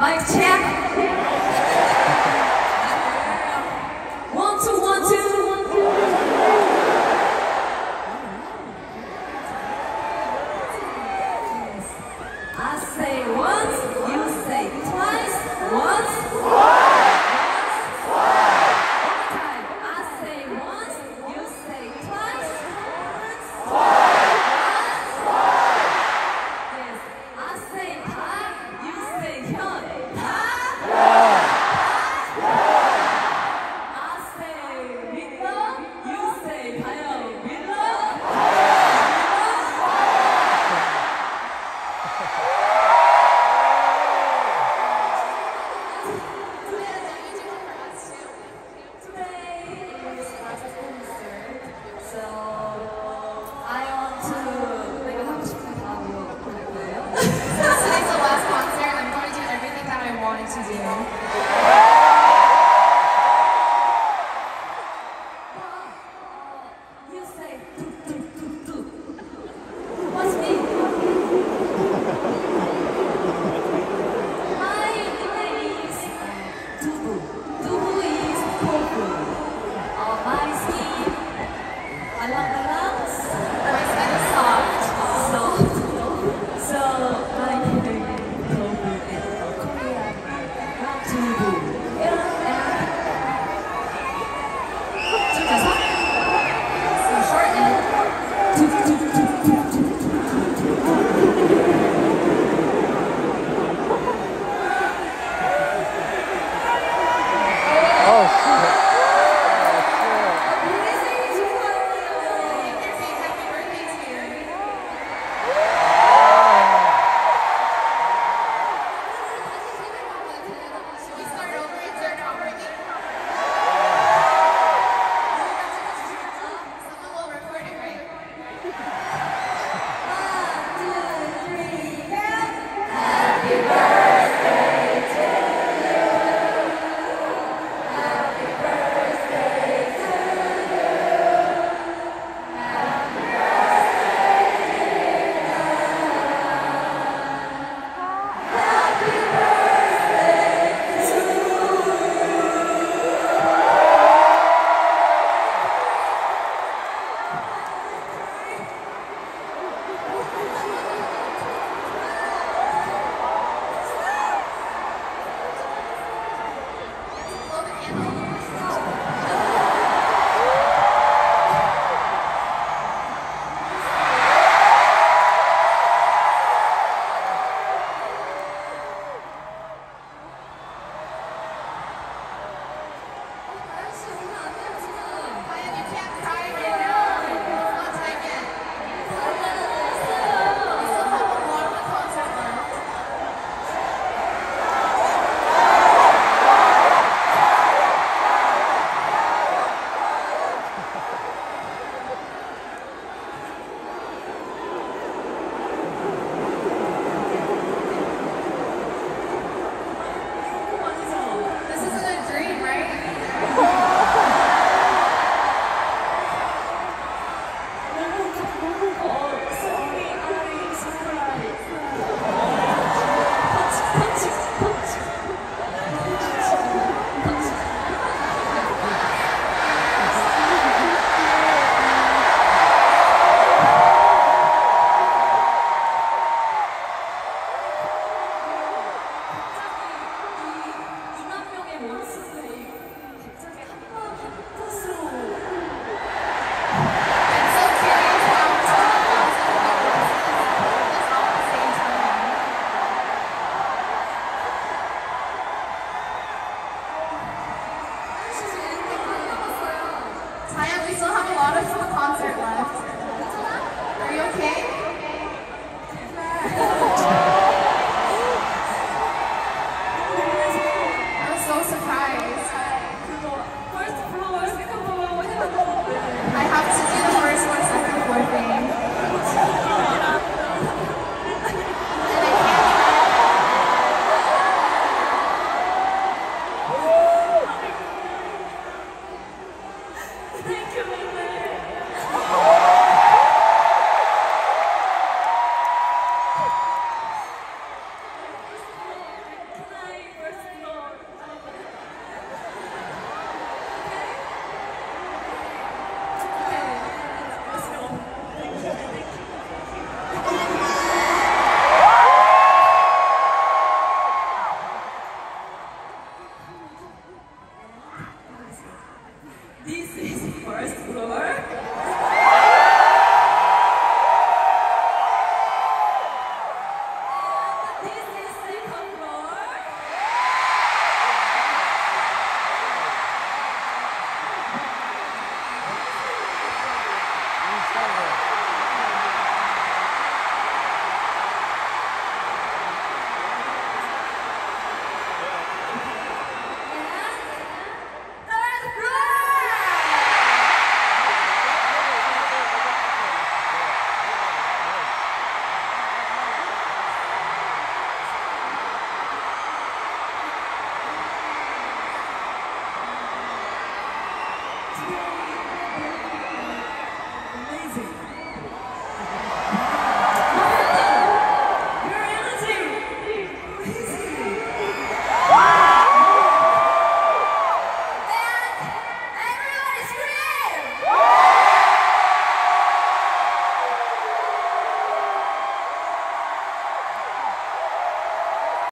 Mic check. One, two, one, two. I say